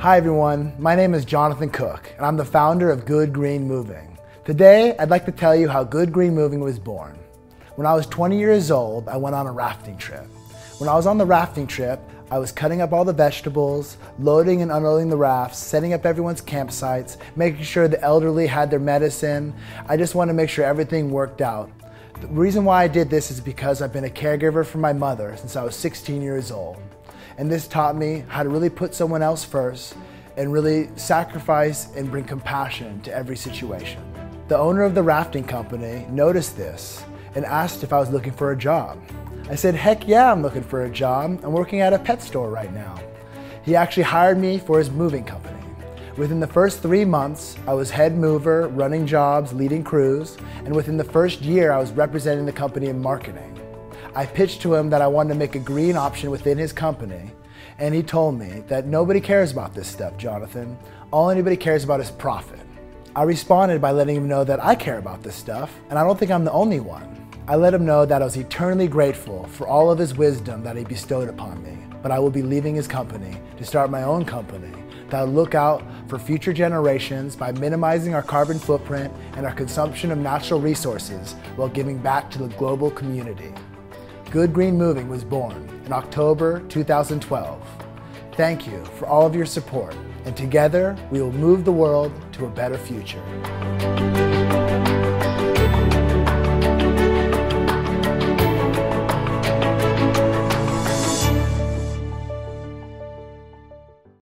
Hi everyone, my name is Jonathan Cook and I'm the founder of Good Green Moving. Today I'd like to tell you how Good Green Moving was born. When I was 20 years old, I went on a rafting trip. When I was on the rafting trip, I was cutting up all the vegetables, loading and unloading the rafts, setting up everyone's campsites, making sure the elderly had their medicine. I just wanted to make sure everything worked out. The reason why I did this is because I've been a caregiver for my mother since I was 16 years old. And this taught me how to really put someone else first and really sacrifice and bring compassion to every situation. The owner of the rafting company noticed this and asked if I was looking for a job. I said, heck yeah, I'm looking for a job. I'm working at a pet store right now. He actually hired me for his moving company. Within the first three months, I was head mover, running jobs, leading crews, and within the first year, I was representing the company in marketing. I pitched to him that I wanted to make a green option within his company, and he told me that nobody cares about this stuff, Jonathan. All anybody cares about is profit. I responded by letting him know that I care about this stuff, and I don't think I'm the only one. I let him know that I was eternally grateful for all of his wisdom that he bestowed upon me, but I will be leaving his company to start my own company that will look out for future generations by minimizing our carbon footprint and our consumption of natural resources while giving back to the global community. Good Green Moving was born in October 2012. Thank you for all of your support, and together we will move the world to a better future.